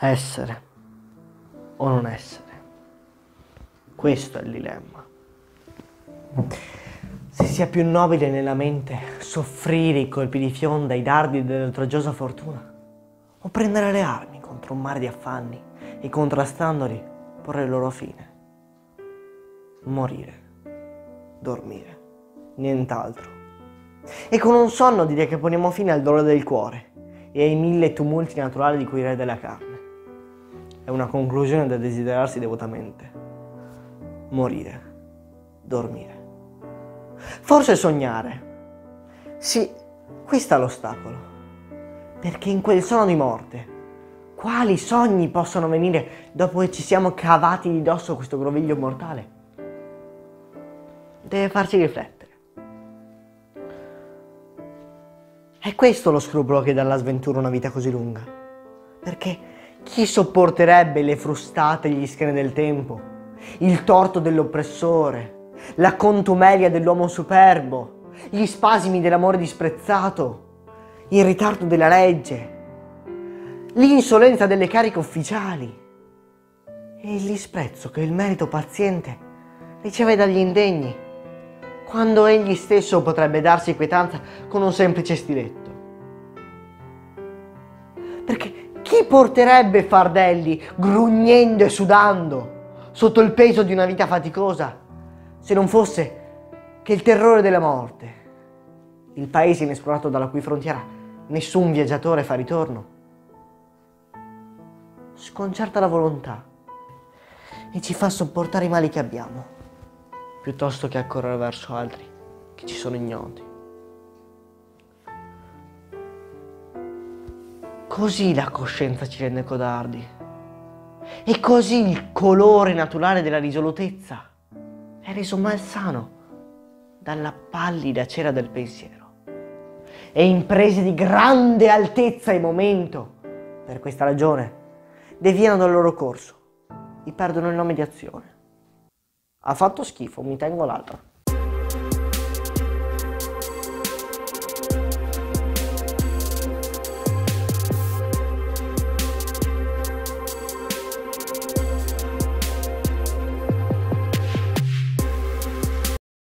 Essere o non essere. Questo è il dilemma. Se sia più nobile nella mente soffrire i colpi di fionda, i dardi dell'oltraggiosa fortuna, o prendere le armi contro un mare di affanni e contrastandoli porre il loro fine. Morire, dormire, nient'altro. E con un sonno dire che poniamo fine al dolore del cuore e ai mille tumulti naturali di cui rede la carne. È una conclusione da desiderarsi devotamente. Morire, dormire. Forse sognare. Sì, qui sta l'ostacolo. Perché in quel sonno di morte, quali sogni possono venire dopo che ci siamo cavati di dosso questo groviglio mortale? Deve farci riflettere. È questo lo scrupolo che dà alla sventura una vita così lunga. Perché chi sopporterebbe le frustate e gli schene del tempo, il torto dell'oppressore, la contumelia dell'uomo superbo, gli spasimi dell'amore disprezzato, il ritardo della legge, l'insolenza delle cariche ufficiali? E il disprezzo che il merito paziente riceve dagli indegni quando egli stesso potrebbe darsi quietanza con un semplice stiletto. Perché chi porterebbe fardelli grugnendo e sudando sotto il peso di una vita faticosa se non fosse che il terrore della morte, il paese inesplorato dalla cui frontiera nessun viaggiatore fa ritorno, sconcerta la volontà e ci fa sopportare i mali che abbiamo piuttosto che a correre verso altri che ci sono ignoti. Così la coscienza ci rende codardi. E così il colore naturale della risolutezza è reso malsano dalla pallida cera del pensiero. E imprese di grande altezza e momento, per questa ragione, deviano dal loro corso, gli perdono il nome di azione. Ha fatto schifo, mi tengo l'altra.